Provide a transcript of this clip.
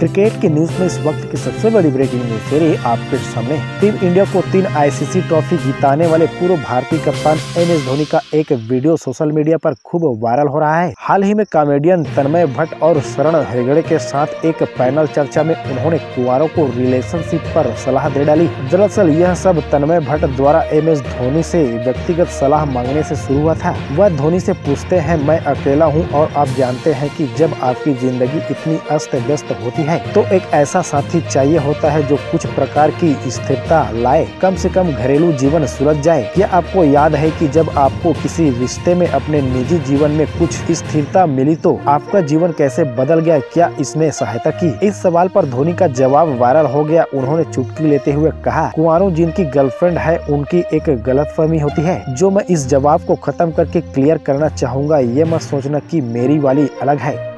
Cricket की news में इस वक्त की सबसे बड़ी ब्रेकिंग न्यूज़ फेरी आपके सामने। टीम इंडिया को तीन आईसीसी ट्रॉफी जिताने वाले पूर्व भारतीय कप्तान एम एस धोनी का एक वीडियो सोशल मीडिया पर खूब वायरल हो रहा है। हाल ही में कॉमेडियन तन्मय भट्ट और शरण हेगड़े के साथ एक पैनल चर्चा में उन्होंने कुंवरों को रिलेशनशिप पर सलाह दे डाली। दरअसल, यह सब तन्मय भट्ट द्वारा एम एस धोनी से व्यक्तिगत सलाह मांगने से शुरू हुआ था। वह धोनी से पूछते हैं, मैं अकेला हूँ और आप जानते हैं कि जब आपकी ज़िंदगी इतनी अस्त व्यस्त होती है तो एक ऐसा साथी चाहिए होता है जो कुछ प्रकार की स्थिरता लाए। कम से कम घरेलू जीवन सुलझ जाए। क्या आपको याद है कि जब आपको किसी रिश्ते में अपने निजी जीवन में कुछ स्थिरता मिली तो आपका जीवन कैसे बदल गया? क्या इसने सहायता की? इस सवाल पर धोनी का जवाब वायरल हो गया। उन्होंने चुटकी लेते हुए कहा कुंवारों जिनकी गर्लफ्रेंड है, उनकी एक गलत होती है। जो मैं इस जवाब को खत्म करके क्लियर करना चाहूँगा, ये मत सोचना की मेरी वाली अलग है।